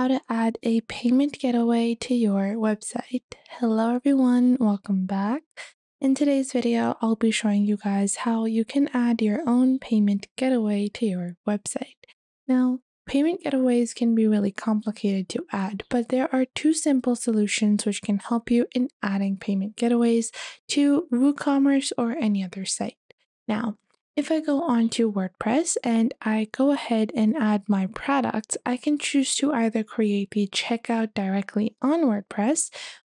how to add a payment getaway to your website. Hello everyone, welcome back. In today's video, I'll be showing you guys how you can add your own payment getaway to your website. Now, payment getaways can be really complicated to add, but there are two simple solutions which can help you in adding payment getaways to WooCommerce or any other site. Now, if I go on to WordPress and I go ahead and add my products, I can choose to either create the checkout directly on WordPress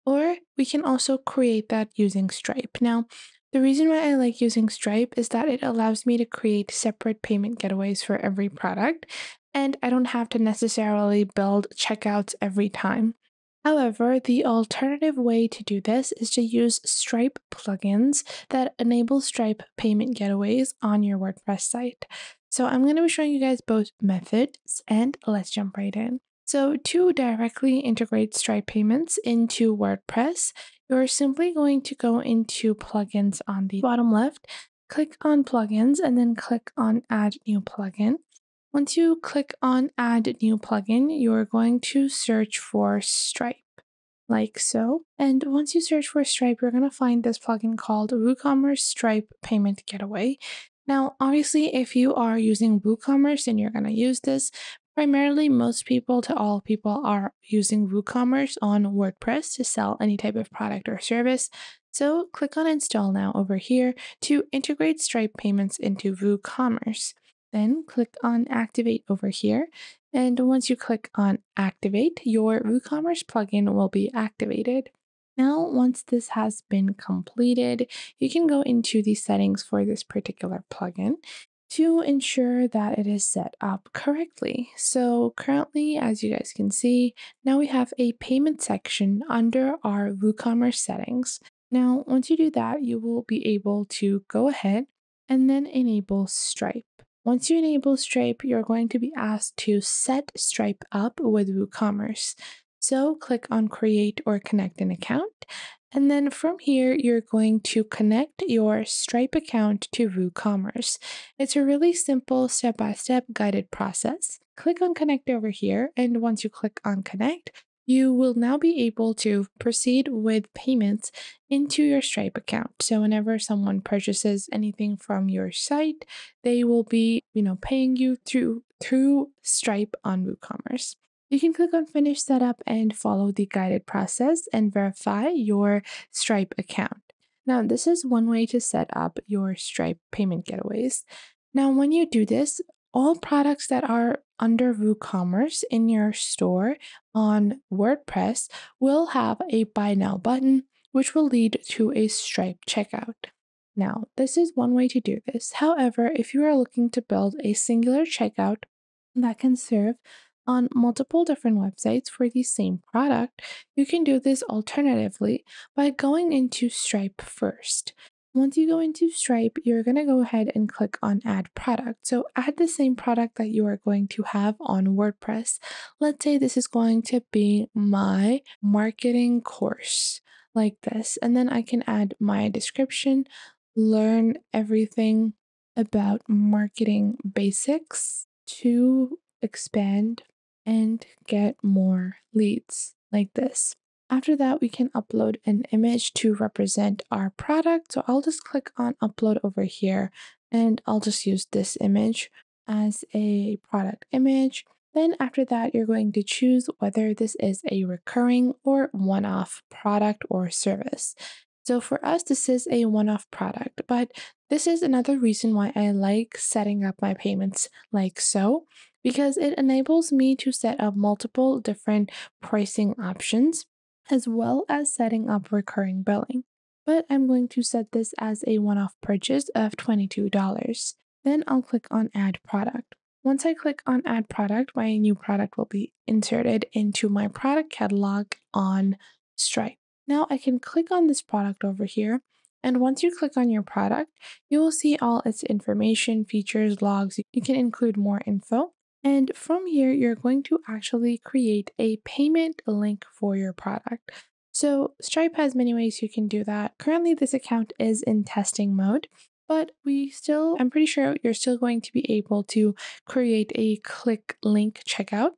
or we can also create that using Stripe. Now, the reason why I like using Stripe is that it allows me to create separate payment getaways for every product, and I don't have to necessarily build checkouts every time. However, the alternative way to do this is to use Stripe plugins that enable Stripe payment getaways on your WordPress site. So I'm going to be showing you guys both methods and let's jump right in. So to directly integrate Stripe payments into WordPress, you're simply going to go into plugins on the bottom left, click on plugins and then click on add new plugin. Once you click on add new plugin, you're going to search for Stripe like so. And once you search for Stripe, you're going to find this plugin called WooCommerce Stripe Payment Getaway. Now, obviously, if you are using WooCommerce and you're going to use this, primarily most people to all people are using WooCommerce on WordPress to sell any type of product or service. So click on install now over here to integrate Stripe payments into WooCommerce. Then click on activate over here. And once you click on activate, your WooCommerce plugin will be activated. Now, once this has been completed, you can go into the settings for this particular plugin to ensure that it is set up correctly. So currently, as you guys can see, now we have a payment section under our WooCommerce settings. Now, once you do that, you will be able to go ahead and then enable Stripe. Once you enable Stripe, you're going to be asked to set Stripe up with WooCommerce. So click on create or connect an account. And then from here, you're going to connect your Stripe account to WooCommerce. It's a really simple step-by-step -step guided process. Click on connect over here. And once you click on connect, you will now be able to proceed with payments into your Stripe account. So whenever someone purchases anything from your site, they will be, you know, paying you through through Stripe on WooCommerce. You can click on finish setup and follow the guided process and verify your Stripe account. Now, this is one way to set up your Stripe payment getaways. Now, when you do this, all products that are under WooCommerce in your store on WordPress will have a Buy Now button, which will lead to a Stripe checkout. Now, this is one way to do this. However, if you are looking to build a singular checkout that can serve on multiple different websites for the same product, you can do this alternatively by going into Stripe first. Once you go into Stripe, you're going to go ahead and click on add product. So add the same product that you are going to have on WordPress. Let's say this is going to be my marketing course like this. And then I can add my description, learn everything about marketing basics to expand and get more leads like this. After that, we can upload an image to represent our product. So I'll just click on upload over here and I'll just use this image as a product image. Then after that, you're going to choose whether this is a recurring or one-off product or service. So for us, this is a one-off product, but this is another reason why I like setting up my payments like so, because it enables me to set up multiple different pricing options as well as setting up recurring billing. But I'm going to set this as a one-off purchase of $22. Then I'll click on add product. Once I click on add product, my new product will be inserted into my product catalog on Stripe. Now I can click on this product over here and once you click on your product, you will see all its information, features, logs. You can include more info. And from here, you're going to actually create a payment link for your product. So Stripe has many ways you can do that. Currently, this account is in testing mode, but we still, I'm pretty sure you're still going to be able to create a click link checkout.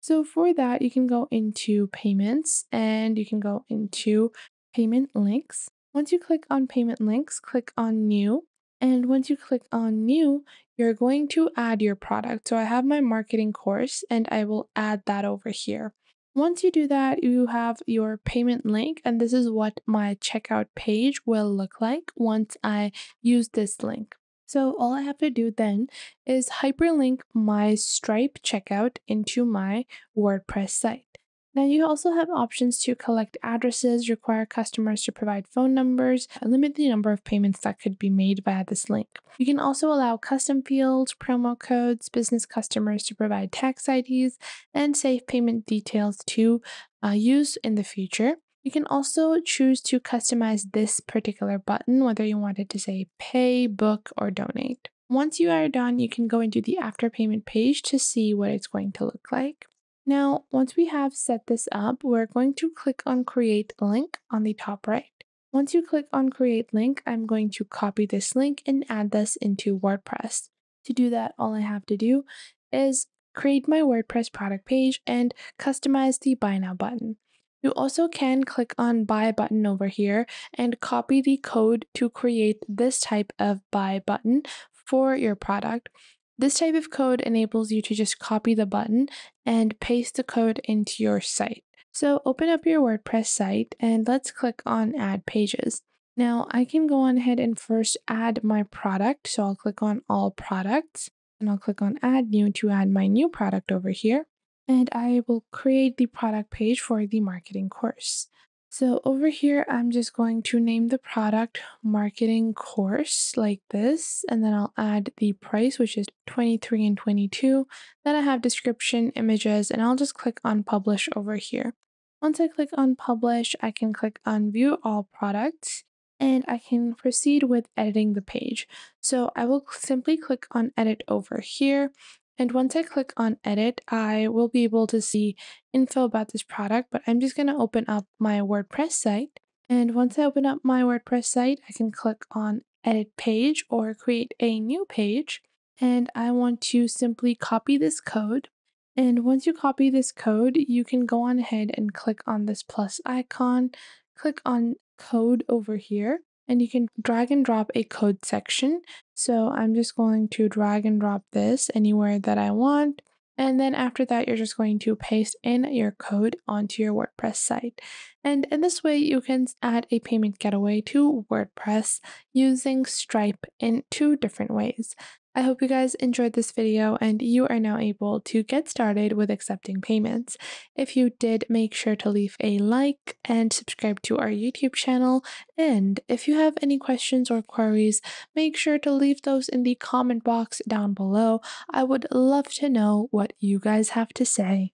So for that, you can go into payments and you can go into payment links. Once you click on payment links, click on new. And once you click on new, you're going to add your product. So I have my marketing course and I will add that over here. Once you do that, you have your payment link, and this is what my checkout page will look like once I use this link. So all I have to do then is hyperlink my Stripe checkout into my WordPress site. Now you also have options to collect addresses, require customers to provide phone numbers, and limit the number of payments that could be made via this link. You can also allow custom fields, promo codes, business customers to provide tax IDs, and save payment details to uh, use in the future. You can also choose to customize this particular button, whether you want it to say pay, book, or donate. Once you are done, you can go into the after payment page to see what it's going to look like. Now, once we have set this up, we're going to click on create link on the top right. Once you click on create link, I'm going to copy this link and add this into WordPress. To do that, all I have to do is create my WordPress product page and customize the buy now button. You also can click on buy button over here and copy the code to create this type of buy button for your product. This type of code enables you to just copy the button and paste the code into your site. So open up your WordPress site and let's click on add pages. Now I can go on ahead and first add my product. So I'll click on all products and I'll click on add new to add my new product over here and I will create the product page for the marketing course. So over here, I'm just going to name the product marketing course like this, and then I'll add the price, which is 23 and 22. Then I have description, images, and I'll just click on publish over here. Once I click on publish, I can click on view all products and I can proceed with editing the page. So I will simply click on edit over here and once I click on edit, I will be able to see info about this product, but I'm just going to open up my WordPress site. And once I open up my WordPress site, I can click on edit page or create a new page. And I want to simply copy this code. And once you copy this code, you can go on ahead and click on this plus icon, click on code over here, and you can drag and drop a code section. So I'm just going to drag and drop this anywhere that I want. And then after that, you're just going to paste in your code onto your WordPress site. And in this way, you can add a payment getaway to WordPress using Stripe in two different ways. I hope you guys enjoyed this video and you are now able to get started with accepting payments. If you did, make sure to leave a like and subscribe to our YouTube channel. And if you have any questions or queries, make sure to leave those in the comment box down below. I would love to know what you guys have to say.